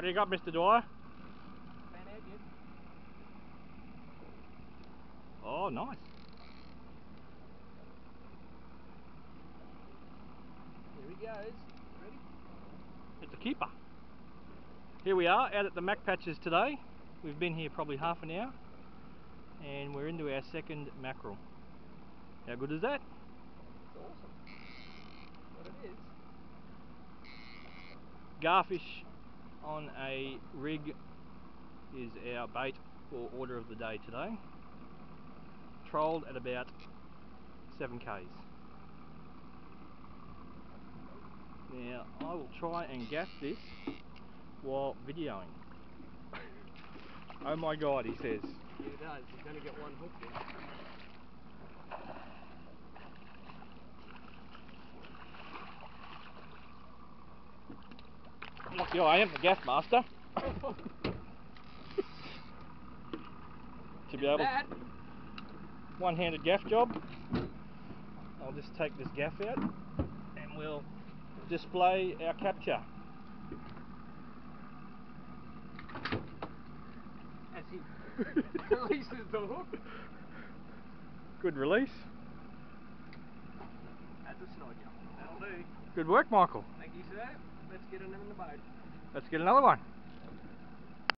What do you got, Mr. Dwyer? Oh, nice. Here he goes. Ready? It's a keeper. Here we are out at the Mac Patches today. We've been here probably half an hour and we're into our second mackerel. How good is that? It's awesome. What it is, Garfish on a rig is our bait for order of the day today. Trolled at about 7 k's. Now I will try and gaff this while videoing. oh my god, he says. it does. He's going to get one hooked in. Lucky I am the gaff master. to be able That, one-handed gaff job. I'll just take this gaff out and we'll display our capture. as he releases the hook, Good release. that's a snodger. That'll do. Good work, Michael. Thank you, sir. Let's get the boat. Let's get another one.